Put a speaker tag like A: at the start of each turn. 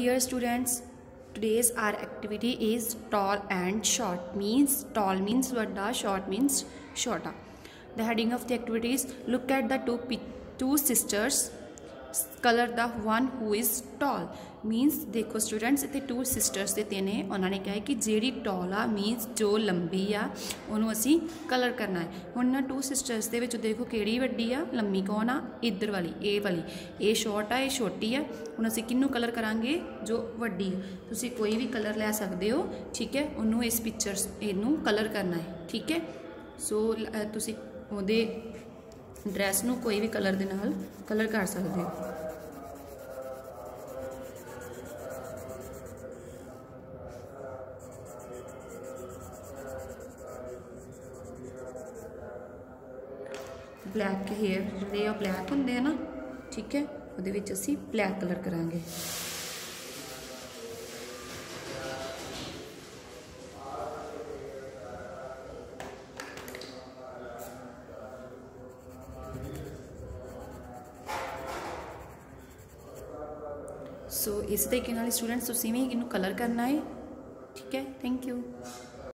A: Dear students, today's our activity is tall and short. Means tall means vada, short means shorta. The heading of the activity is look at the two two sisters. Colour the one who is tall. Means ਦੇਖੋ students ਇੱਥੇ two sisters ਦਿੱਤੇ ਨੇ, ਉਹਨਾਂ ਨੇ ਕਿਹਾ ਕਿ ਜਿਹੜੀ ਟਾਲ ਆ ਮੀਨਸ ਜੋ ਲੰਬੀ ਆ, ਉਹਨੂੰ ਅਸੀਂ ਕਲਰ ਕਰਨਾ ਹੈ। ਹੁਣ ਨਾ ਟੂ ਸਿਸਟਰਸ ਦੇ ਵਿੱਚ ਦੇਖੋ ਕਿਹੜੀ ਵੱਡੀ ਆ, ਲੰਮੀ ਕੌਣ ਆ? ਇੱਧਰ ਵਾਲੀ ਇਹ ਵਾਲੀ। ਇਹ ਸ਼ਾਰਟ ਆ ਇਹ ਛੋਟੀ ਆ, ਹੁਣ ਅਸੀਂ ਕਿਹਨੂੰ ਕਲਰ ਕਰਾਂਗੇ? ਜੋ ਵੱਡੀ ਆ। ਤੁਸੀਂ ਕੋਈ ਵੀ ਕਲਰ ਲੈ ਸਕਦੇ ਹੋ, ਠੀਕ ਹੈ? ਉਹਨੂੰ ਇਸ ਪਿਕਚਰਸ ਇਹਨੂੰ ਕਲਰ ਕਰਨਾ ਹੈ, ਠੀਕ ਹੈ? ਸੋ ਤੁਸੀਂ ਉਹਦੇ ਡਰੈਸ ਨੂੰ ਕੋਈ ਵੀ ਕਲਰ ਦੇ ਨਾਲ ਕਲਰ ਕਰ ਸਕਦੇ ਹੋ। ਬਲੈਕ ਹੇਅਰ ਜਿਹੜੇ ਆ ਬਲੈਕ ਹੁੰਦੇ ਆ ਨਾ, ਠੀਕ ਹੈ? ਉਹਦੇ ਵਿੱਚ ਅਸੀਂ ਬਲੈਕ ਕਲਰ ਕਰਾਂਗੇ। ਸੋ ਇਸ ਤਰੀਕੇ ਨਾਲ ਸਟੂਡੈਂਟਸ ਤੁਸੀਂ ਵੀ ਇਹਨੂੰ ਕਲਰ ਕਰਨਾ ਹੈ ਠੀਕ ਹੈ ਥੈਂਕ ਯੂ